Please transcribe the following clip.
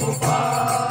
Vamos.